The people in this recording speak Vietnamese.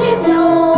chiếc lô